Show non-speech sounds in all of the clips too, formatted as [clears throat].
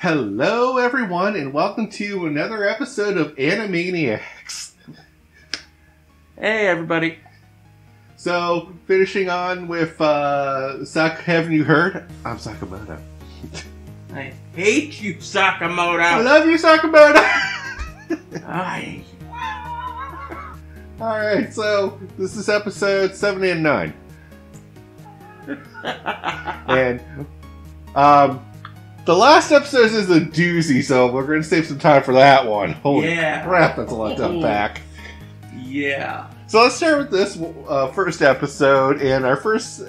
Hello, everyone, and welcome to another episode of Animeniacs. Hey, everybody. So, finishing on with uh, Sak. Haven't you heard? I'm Sakamoto. I hate you, Sakamoto. I love you, Sakamoto. I. [laughs] All right, so this is episode seven and nine, [laughs] and um, the last episode is a doozy, so we're going to save some time for that one. Holy Yeah. crap, that's a lot to unpack. yeah. So let's start with this uh, first episode, and our first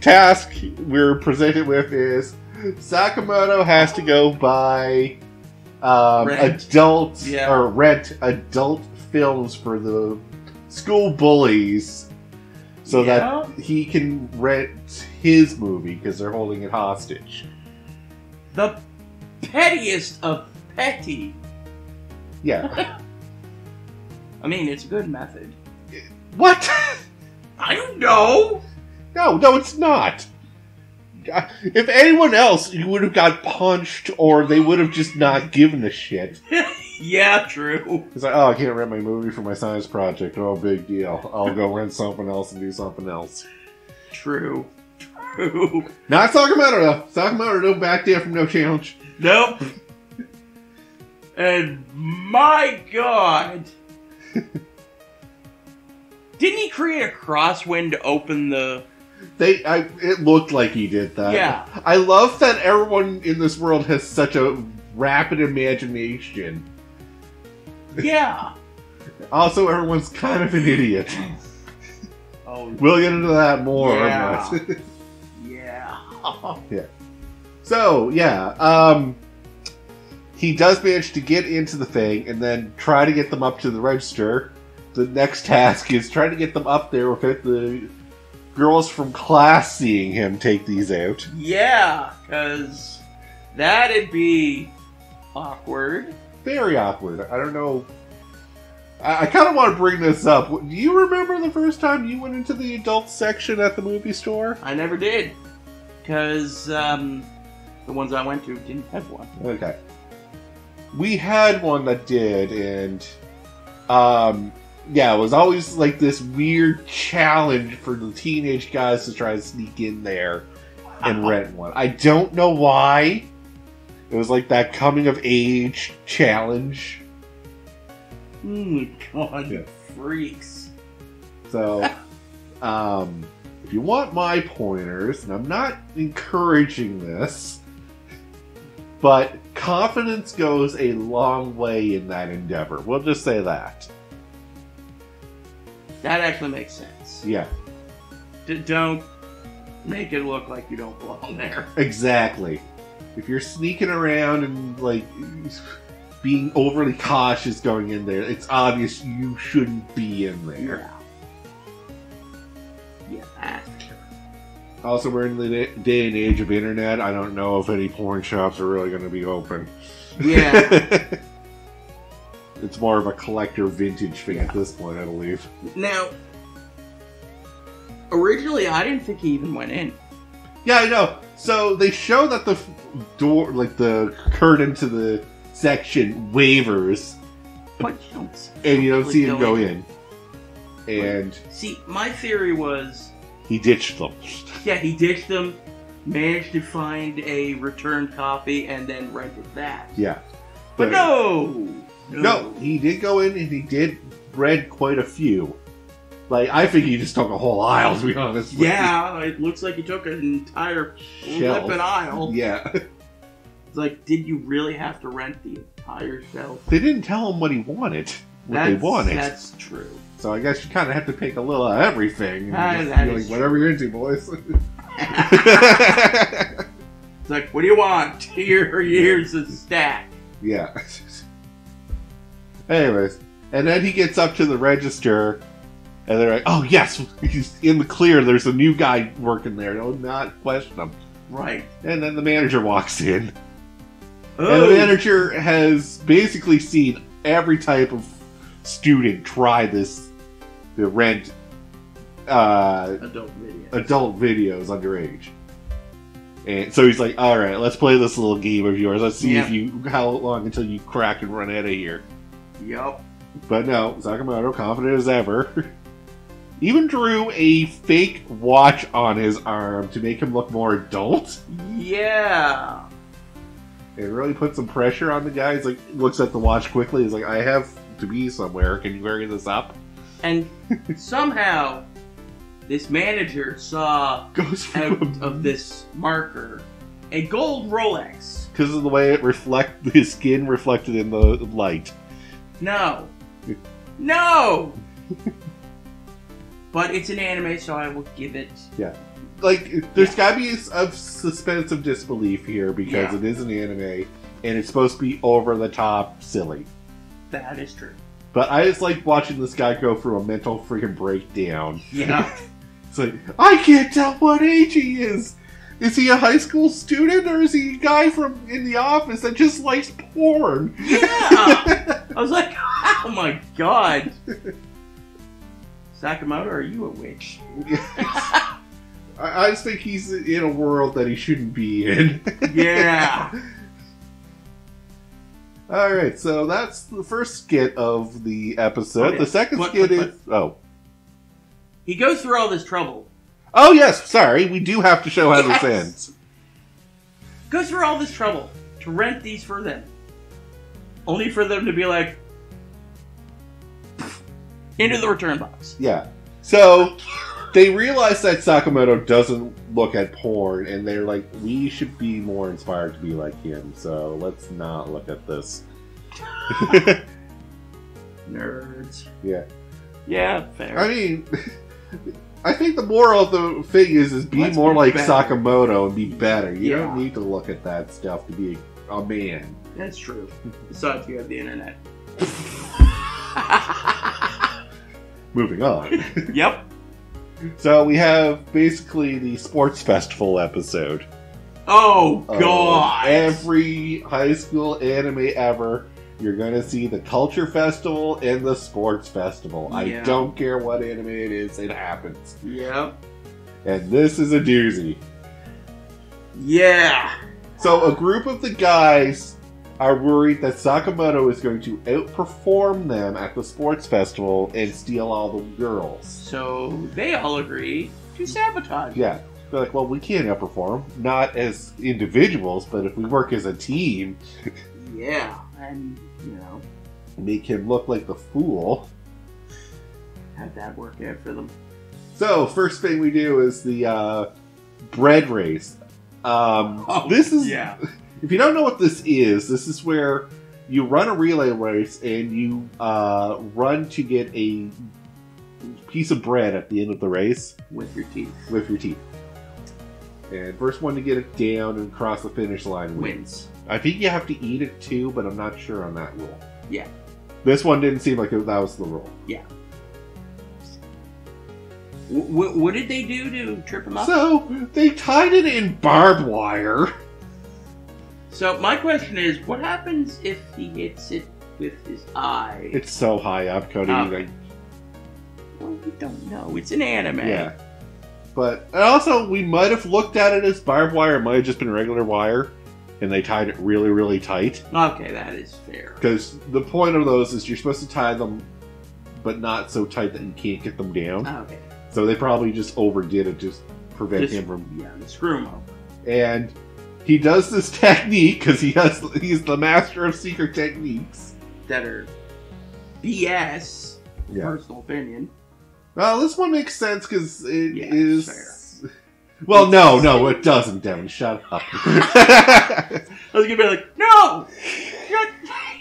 task we're presented with is Sakamoto has to go buy um, adult Yeah. or rent adult films for the school bullies, so Yeah. that he can rent his movie because they're holding it hostage. The pettiest of petty. Yeah. [laughs] I mean, it's a good method. what? [laughs] I don't know. No, no, it's not. Uh, If anyone else, you would have got punched, or they would have just not given a shit. [laughs] yeah, true. It's like, oh, I can't rent my movie for my science project. Oh, big deal. I'll go rent something else and do something else. True. True. Not Sakamoto, though. Sakamoto, no back there from no challenge. Nope. and my god. [laughs] Didn't he create a crosswind to open the. They, I, it looked like he did that. Yeah. I love that everyone in this world has such a rapid imagination. [laughs] Yeah. Also, everyone's kind of an idiot. [laughs] Oh, We'll get into that more. Yeah. [laughs] yeah. So yeah, um, he does manage to get into the thing and then try to get them up to the register. The next task is trying to get them up there without the girls from class seeing him take these out. Yeah, because that'd be awkward. Very awkward. I don't know. I, I kind of want to bring this up. Do you remember the first time you went into the adult section at the movie store? I never did. Because um, the ones I went to didn't have one. Okay. We had one that did, and um, yeah, it was always like this weird challenge for the teenage guys to try to sneak in there and [laughs] rent one. I don't know why. It was like that coming of age challenge. Oh, my God, Yeah. freaks. So, [laughs] um, if you want my pointers, and I'm not encouraging this, but confidence goes a long way in that endeavor. We'll just say that. That actually makes sense. Yeah, D- don't make it look like you don't belong there. exactly. If you're sneaking around and like being overly cautious going in there, it's obvious you shouldn't be in there. Yeah, that's for sure. Also, we're in the day and age of internet. I don't know if any porn shops are really going to be open. Yeah. [laughs] it's more of a collector vintage thing at this point, I believe. now, originally I didn't think he even went in. Yeah, I know. So they show that the door, like the curtain to the section, wavers, But you don't and you don't see him go in. And See, my theory was he ditched them. [laughs] Yeah, he ditched them, managed to find a return copy, and then rented that. Yeah. But no! No, he did go in and he did rent quite a few. Like, I think he just took a whole aisle, to be honest. Yeah, it looks like he took an entire Shelf. flippin' aisle. Yeah. It's like, did you really have to rent the entire shelf? They didn't tell him what he wanted. What that's, they wanted. That's true. So I guess you kind of have to pick a little of everything. and like, whatever you're into, boys. [laughs] It's like, what do you want? [laughs] Here, here's a stack. yeah. [laughs] Anyways, and then he gets up to the register, and they're like, "Oh yes, he's in the clear. There's a new guy working there. Do not question him." Right. And then the manager walks in, and Oh, the manager has basically seen every type of student try this, the rent uh, adult video. adult videos underage. And so he's like, "All right, let's play this little game of yours. Let's see Yeah. if you how long until you crack and run out of here." Yup. But no, Sakamoto, confident as ever, [laughs] even drew a fake watch on his arm to make him look more adult. Yeah. It really put some pressure on the guy. He's like, looks at the watch quickly. He's like, "I have to be somewhere. Can you hurry this up?" And somehow, this manager saw Goes out from of this marker a gold Rolex. because of the way it reflect [laughs] his skin reflected in the light. No. No! but it's an anime, so I will give it. Yeah. Like, there's gotta be a, a suspense of disbelief here because Yeah. it is an anime and it's supposed to be over the top silly. That is true. But I just like watching this guy go through a mental freaking breakdown. Yeah. [laughs] It's like, I can't tell what age he is. Is he a high school student or is he a guy from in the office that just likes porn? yeah! [laughs] I was like, oh my god. Sakamoto, are you a witch? [laughs] I, I just think he's in a world that he shouldn't be in. Yeah. All right, so that's the first skit of the episode. Oh, yeah. The second But- skit but- is oh, He goes through all this trouble. oh yes. Sorry, we do have to show how Yes! this ends. Goes through all this trouble to rent these for them. Only for them to be like, into the return box. Yeah. So they realize that Sakamoto doesn't look at porn, and they're like, we should be more inspired to be like him. So let's not look at this. [laughs] Nerds. Yeah. Yeah, fair. I mean, [laughs] I think the moral of the thing is is be Let's more be like better. Sakamoto and be better. You Yeah. don't need to look at that stuff to be a, a man. That's true. Besides, you have the internet. [laughs] Moving on. yep. So we have basically the sports festival episode. Oh god. Every high school anime ever, you're gonna see the culture festival and the sports festival. I don't care what anime it is, it happens. Yep. And this is a doozy. Yeah. So a group of the guys are worried that Sakamoto is going to outperform them at the sports festival and steal all the girls. So they all agree to sabotage. Yeah. They're like, well, we can't outperform. Not as individuals, but if we work as a team, Yeah. And, you know, make him look like the fool. have that work out for them. So, first thing we do is the uh, bread race. Um, Oh, this is, Yeah. If you don't know what this is, this is where you run a relay race and you uh, run to get a piece of bread at the end of the race With your teeth. with your teeth. And first one to get it down and cross the finish line wins. Wins. I think you have to eat it too, but I'm not sure on that rule. Yeah. This one didn't seem like it, that was the rule. Yeah. w- what did they do to trip him up? So they tied it in barbed wire. So my question is, what happens if he hits it with his eye? It's so high up, Cody. Oh. like, well, we don't know. It's an anime. yeah. But and also, we might have looked at it as barbed wire. It might have just been regular wire, and they tied it really, really tight. Okay, that is fair. Because the point of those is you're supposed to tie them, but not so tight that you can't get them down. Okay. So they probably just overdid it, just prevent Just- him from. Yeah, the screw him up. And he does this [laughs] technique because he has he's the master of secret techniques. That are BS. Yeah. Personal opinion. Well, this one makes sense because it Yeah, is. [laughs] Well, no, no, it doesn't, Devin. Shut up. [laughs] I was gonna be like, no, shut,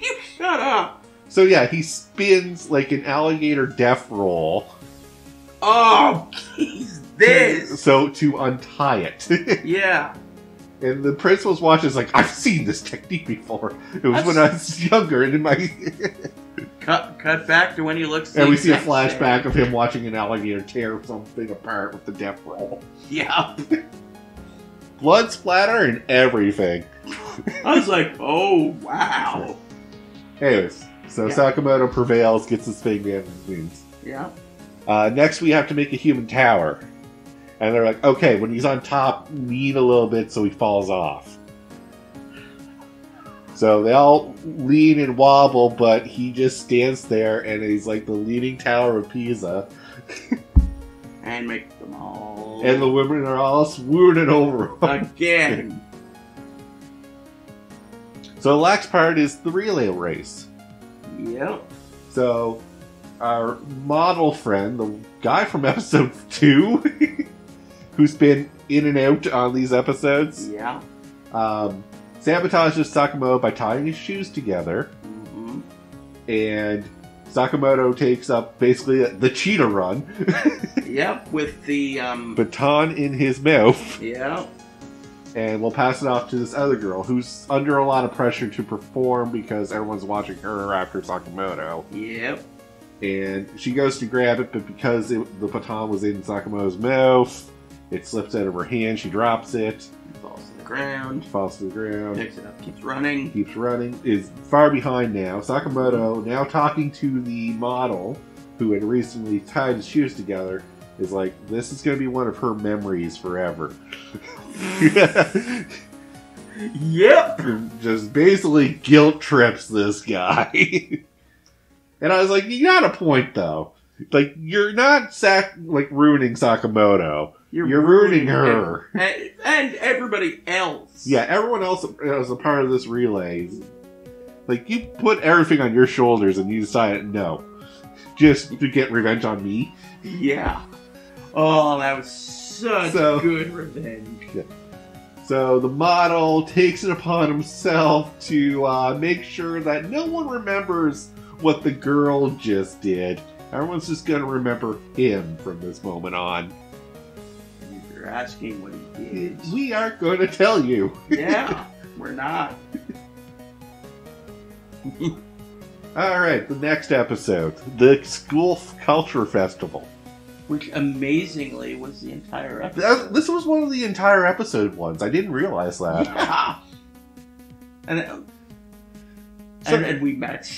you shut up. so yeah, he spins like an alligator death roll. Oh, he's this. So to untie it, Yeah. And the principal's watch is like, I've seen this technique before. It was when I was younger, and in my [laughs] Cut, cut back to when he looks. and we see a flashback of him watching an alligator tear something apart with the death roll. Yeah. [laughs] Blood splatter and everything. [laughs] I was like, oh wow. Anyways, so Yeah. Sakamoto prevails, gets his thing in, and wins. Yeah. Uh, next, we have to make a human tower. And they're like, okay, when he's on top, lean a little bit so he falls off. So they all lean and wobble, but he just stands there and he's like the leaning tower of Pisa. [laughs] And make them all. And the women are all swooning over him. Again. [laughs] So the last part is the relay race. yep. So our model friend, the guy from episode two, [laughs] who's been in and out on these episodes, Yeah. um, sabotages Sakamoto by tying his shoes together, hmm and Sakamoto takes up basically the cheetah run, [laughs] Yep. With the um. baton in his mouth, yeah. and we'll pass it off to this other girl who's under a lot of pressure to perform because everyone's watching her after Sakamoto. Yep. and she goes to grab it, but because it, the baton was in Sakamoto's mouth, it slips out of her hand. She drops it, Falls to the ground. falls to the ground, Picks it up. Keeps running. keeps running, is far behind now. Sakamoto, now talking to the model who had recently tied his shoes together, is like, this is going to be one of her memories forever. [laughs] Yep. Just basically guilt trips this guy. [laughs] and I was like, you got a point though. Like you're not sac- like ruining Sakamoto. You're, ruining her. And, and everybody else. Yeah, everyone else as a part of this relay. Like you put everything on your shoulders and you decided no, just to get revenge on me. Yeah. Oh, that was such So- good revenge. So the model takes it upon himself to uh, make sure that no one remembers what the girl just did. Everyone's just gonna remember him from this moment on. You're asking what he did, We aren't going to tell you. yeah, we're not. [laughs] All right, the next episode, the school culture festival. Which amazingly was the entire episode. This was one of the entire episode ones. I didn't realize that. Yeah. And, uh, So- and, and we met.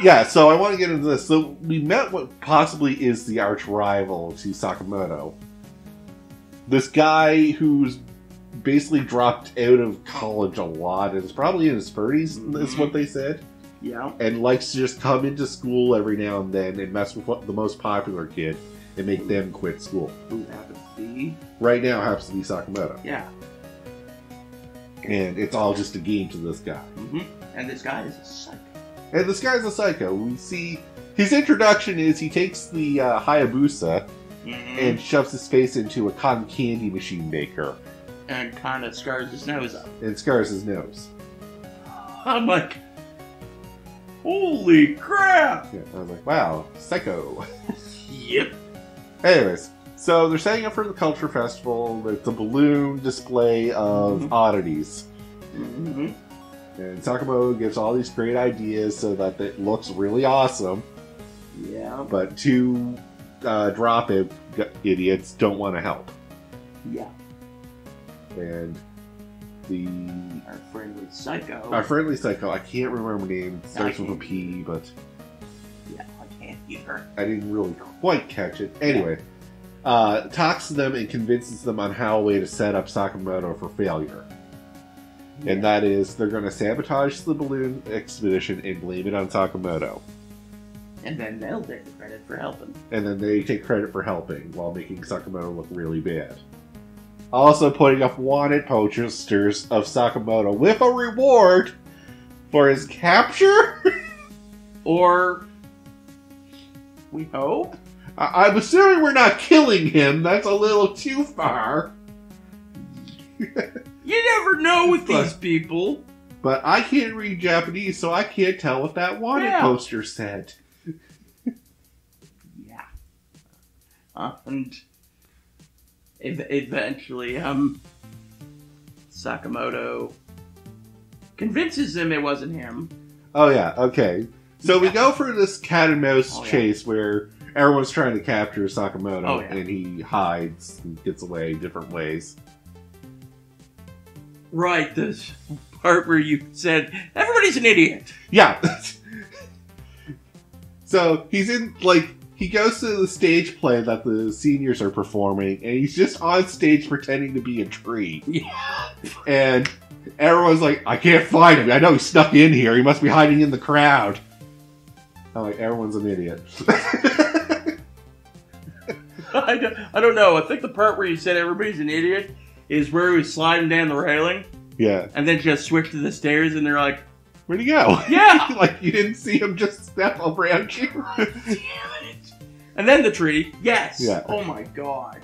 Yeah, so I want to get into this. So we met what possibly is the arch rival to Sakamoto. This guy who's basically dropped out of college a lot and is probably in his 30s, is what they said, Yeah. and likes to just come into school every now and then and mess with what, the most popular kid and make them quit school. Who happens to be? Right now happens to be Sakamoto. Yeah. And it's all just a game to this guy. hmm And this guy is a psycho. And this guy's a psycho. We see his introduction is he takes the uh, Hayabusa Mhm. and shoves his face into a cotton candy machine maker and kind of scars his nose up. and scars his nose. I'm like, holy crap! Yeah, I was like, wow, psycho. Yep. [laughs] Anyways, so they're setting up for the culture festival. It's a balloon display of Mhm. oddities. hmm And Sakamoto gives all these great ideas so that it looks really awesome, Yeah. but two uh, drop it idiots don't want to help. Yeah. And the Our friendly psycho. our friendly psycho, I can't remember the name, it starts with a P, but yeah, I can't either. I didn't really quite catch it. Anyway, uh, talks to them and convinces them on how a way to set up Sakamoto for failure. And that is, they're going to sabotage the balloon expedition and blame it on Sakamoto. And then they'll take the credit for helping. And then they take credit for helping while making Sakamoto look really bad. Also putting up wanted posters of Sakamoto with a reward for his capture? [laughs] Or we hope. I- I'm assuming we're not killing him. That's a little too far. [laughs] You never know with But- these people. But I can't read Japanese, so I can't tell what that wanted Yeah. poster said. And ev- eventually, um, Sakamoto convinces him it wasn't him. Oh yeah, okay. So we go for this cat and mouse Oh, yeah. chase where everyone's trying to capture Sakamoto, Oh, yeah. and he hides and gets away different ways. Right, this part where you said everybody's an idiot. Yeah. [laughs] so he's in like he goes to the stage play that the seniors are performing, and he's just on stage pretending to be a tree. Yeah. And everyone's like, I can't find him. I know he snuck in here. He must be hiding in the crowd. I'm like, everyone's an idiot. [laughs] I don't, I don't know. I think the part where you said everybody's an idiot is where he was sliding down the railing yeah. and then just switched to the stairs and they're like, Where'd he go? Yeah. [laughs] like, you didn't see him just step around you? [laughs] it. And then the tree. Yes. Yeah. Oh my god.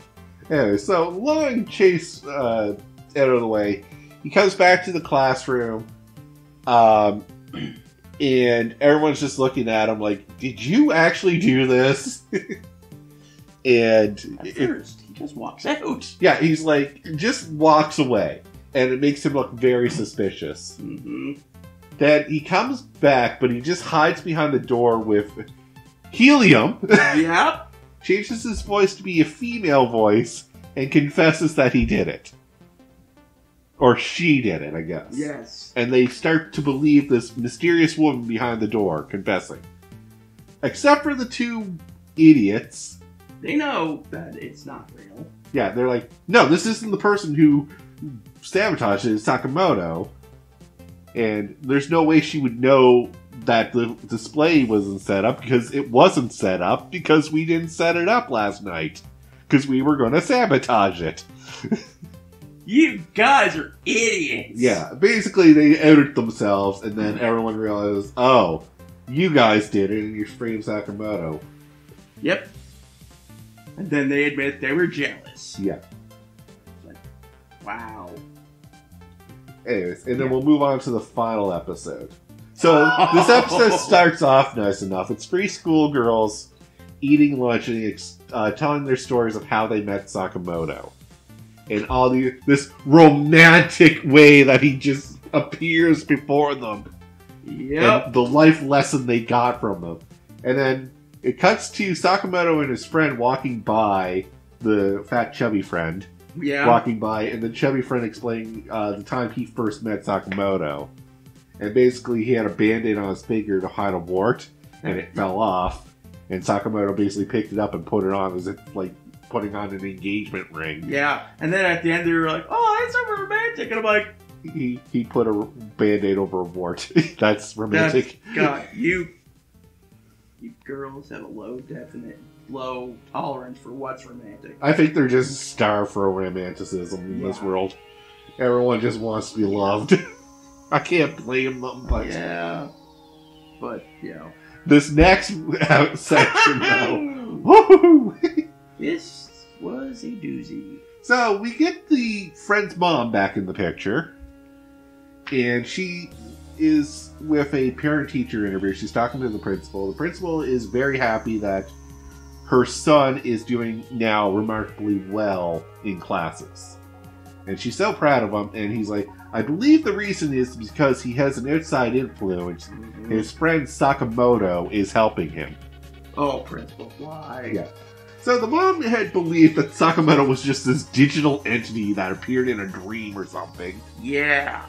Anyway, so long chase uh, out of the way. He comes back to the classroom, um, [clears throat] and everyone's just looking at him like, "Did you actually do this?" [laughs] and At it- first, he just walks out. yeah, he's like, just walks away, and it makes him look very suspicious. hmm Then he comes back, but he just hides behind the door with helium. yep. changes his voice to be a female voice and confesses that he did it. Or she did it, I guess. Yes. And they start to believe this mysterious woman behind the door confessing. Except for the two idiots. They know that it's not real. Yeah, they're like, no, this isn't the person who sabotaged it, it's Sakamoto. And there's no way she would know that the display wasn't set up because it wasn't set up because we didn't set it up last night. Because we were going to sabotage it. [laughs] You guys are idiots. Yeah, basically they outed themselves and then everyone realized, oh, you guys did it and you framed Sakamoto. Yep. And then they admit they were jealous. Yeah. Wow. Anyways, and then we'll move on to the final episode. So this episode starts off nice enough. It's three schoolgirls eating lunch and ex- uh, telling their stories of how they met Sakamoto, and all the this romantic way that he just appears before them, Yeah, the life lesson they got from him, And then it cuts to Sakamoto and his friend walking by the fat chubby friend Yeah. walking by, and the chubby friend explaining uh, the time he first met Sakamoto. And basically, he had a band aid on his finger to hide a wart, and it [laughs] fell off. And Sakamoto basically picked it up and put it on as if like putting on an engagement ring. Yeah. And then at the end they were like, oh, that's so romantic. And I'm like, He he put a band aid over a wart. [laughs] That's romantic. God, you you girls have a low definite low tolerance for what's romantic. I think they're just starved for romanticism in this world. Everyone just wants to be loved. [laughs] I can't blame them, but yeah. But, you know. this next [laughs] section, though. [laughs] This was a doozy. so we get the friend's mom back in the picture, and she is with a parent-teacher interview. She's talking to the principal. The principal is very happy that her son is doing now remarkably well in classes, and she's so proud of him. And he's like, "I believe the reason is because he has an outside influence. Mm-hmm. His friend Sakamoto is helping him." Oh, principal, why? Yeah. So the mom had believed that Sakamoto was just this digital entity that appeared in a dream or something. Yeah.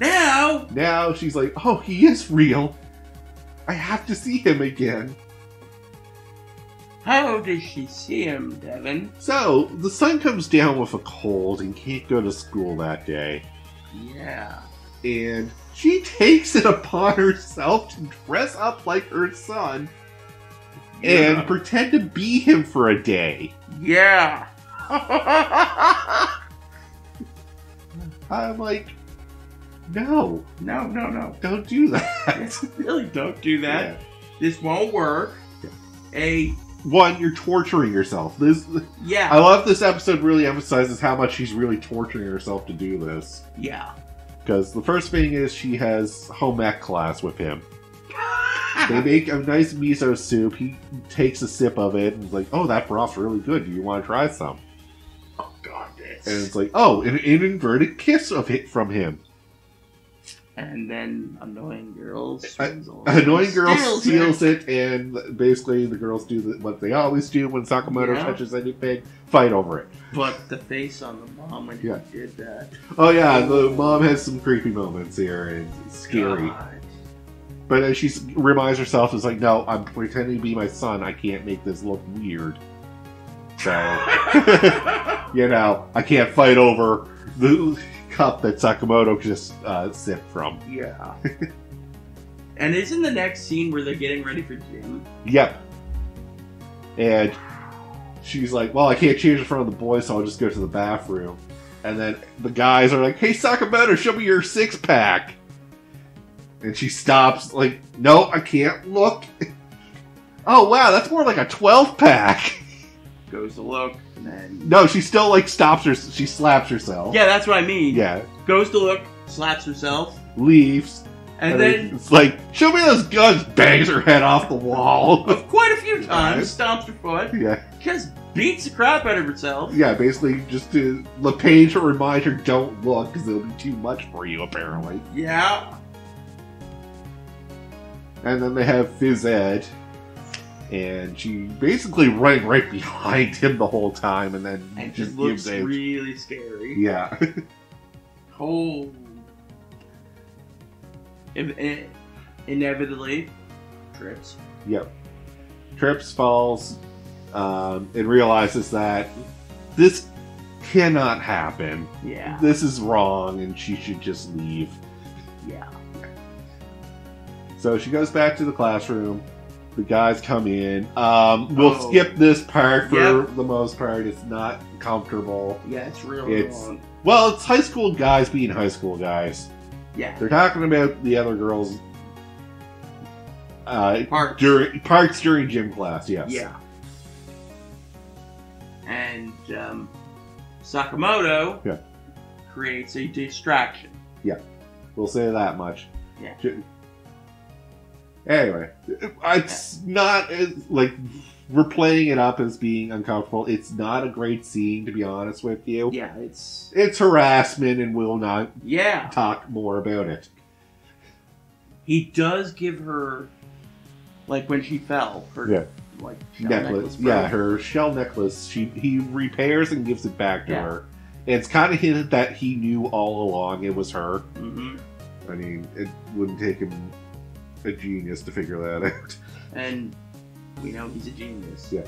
Now, Now she's like, oh, he is real. I have to see him again. How does she see him, Devin? So the son comes down with a cold and can't go to school that day. Yeah. And she takes it upon herself to dress up like her son and Yeah. pretend to be him for a day. Yeah. [laughs] I'm like, no, no, no, no. don't do that. really don't do that. Yeah. This won't work. Yeah. A one, you're torturing yourself. This yeah. I love this episode really emphasizes how much she's really torturing herself to do this. yeah. Because the first thing is she has home ec class with him. [laughs] They make a nice miso soup. He takes a sip of it and is like, "Oh, that broth's really good. Do you want to try some?" oh God, this. And it's like, "Oh, an, an inverted kiss of it from him." And then annoying girls swims. Annoying girl Steals steals it, and basically the girls do what they always do when Sakamoto Yeah. touches anything: fight over it. But the face on the mom when Yeah. he did that. Oh yeah, the mom has some creepy moments here and it's scary. God. But then she reminds herself, "Is like, no, I'm pretending to be my son. I can't make this look weird." So, [laughs] [laughs] you know, I can't fight over the cup that Sakamoto just uh, sipped from. yeah. [laughs] and isn't the next scene where they're getting ready for gym? Yep. And she's like, Well, I can't change in front of the boys, so I'll just go to the bathroom. And then the guys are like, Hey, Sakamoto, show me your six pack. And she stops, like, No, I can't look. [laughs] oh, wow, that's more like a 12 pack. [laughs] Goes to look. No, she still, like, stops her, she slaps herself. Yeah, that's what I mean. Yeah. Goes to look, slaps herself, Leaves. and then it's like, Show me those guns, bangs her head off the wall. [laughs] quite a few times stomps her foot, yeah. just beats the crap out of herself. Yeah, basically just to LePage to remind her don't look because it'll be too much for you apparently. Yeah. And then they have Phys Ed, and she basically running right behind him the whole time, and then And just looks gives really scary. yeah, Oh. In- in- inevitably, trips. yep. Trips, falls, um, and realizes that this cannot happen. Yeah. This is wrong, and she should just leave. Yeah. So she goes back to the classroom. The guys come in. Um, we'll Oh. skip this part for Yep. the most part. It's not comfortable. Yeah, it's real It's- wrong. Well, it's high school guys being high school guys. Yeah. They're talking about the other girls uh, Parts. during parts during gym class. Yes. Yeah. And um, Sakamoto Yeah. creates a distraction. Yeah, we'll say that much. Yeah. J- Anyway, it's not as, like we're playing it up as being uncomfortable. It's not a great scene, to be honest with you. Yeah, it's It's harassment, and we'll not yeah. talk more about it. He does give her like when she fell, her Yeah. like shell necklace. broke. yeah, her shell necklace. She he repairs and gives it back to Yeah. her. It's kind of hinted that he knew all along it was her. Mhm. I mean, it wouldn't take him a genius to figure that out. And we know he's a genius. Yeah.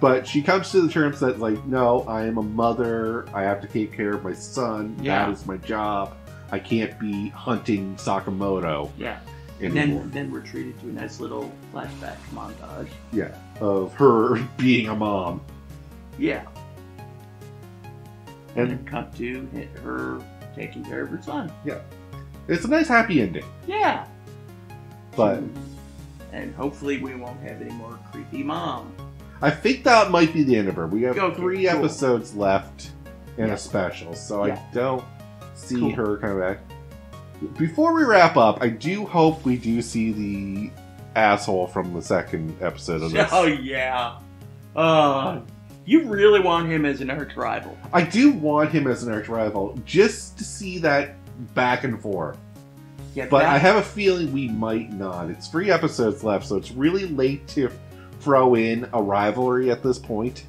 But she comes to the terms that, like, no, I am a mother. I have to take care of my son. Yeah. That is my job. I can't be hunting Sakamoto Yeah. And anymore. then then we're treated to a nice little flashback montage. yeah, of her [laughs] being a mom. Yeah. And And then cut to her taking care of her son. Yeah. It's a nice happy ending. Yeah. But and hopefully we won't have any more creepy mom. I think that might be the end of her. We have Okay, three cool. episodes left in Yeah. a special, so Yeah. I don't see Cool. her coming back. Before we wrap up, I do hope we do see the asshole from the second episode of this. [laughs] Oh yeah. Uh you really want him as an arch rival. I do want him as an arch rival just to see that back and forth. Yeah, But that- I have a feeling we might not. It's three episodes left, so it's really late to throw in a rivalry at this point.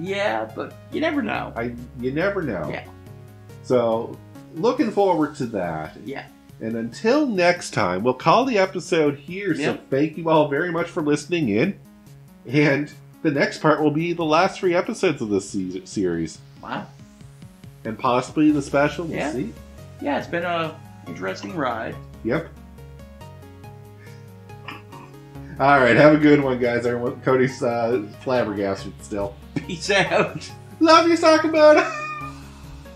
Yeah, but you never know. I you never know. Yeah. So looking forward to that. Yeah. And until next time, we'll call the episode here. So thank you all very much for listening in. And the next part will be the last three episodes of this se- series, Wow. and possibly the special. We'll Yeah. see. Yeah, it's been a interesting ride. Yep. All right, have a good one, guys. Everyone, Cody's uh, flabbergasted still. Peace out. Love you, Sakamoto. [laughs]